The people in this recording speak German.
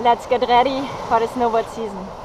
let's get ready for the snowboard season.